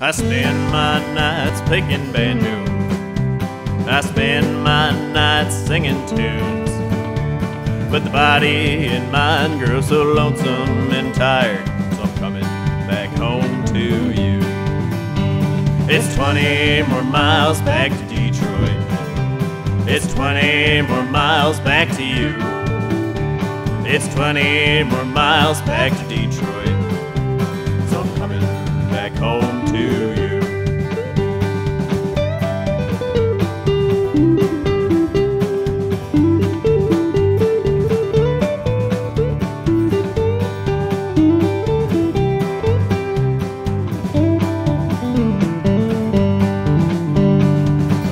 I spend my nights picking banjo. I spend my nights singing tunes. But the body and mind grow so lonesome and tired, so I'm coming back home to you. It's 20 more miles back to Detroit. It's 20 more miles back to you. It's 20 more miles back to Detroit. Back home to you.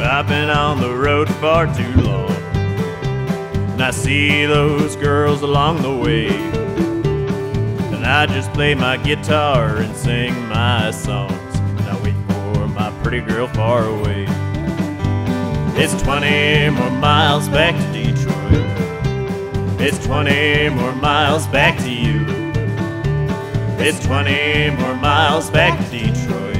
I've been on the road far too long. And I see those girls along the way. I just play my guitar and sing my songs. And I wait for my pretty girl far away. It's 20 more miles back to Detroit. It's 20 more miles back to you. It's 20 more miles back to Detroit.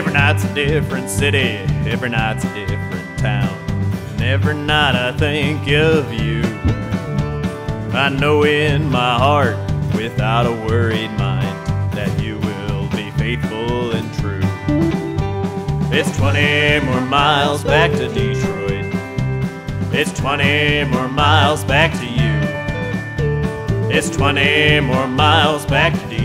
Every night's a different city, every night's a different town. And every night I think of you. I know in my heart, without a worried mind, that you will be faithful and true. It's 20 more miles back to Detroit. It's 20 more miles back to you. It's 20 more miles back to Detroit.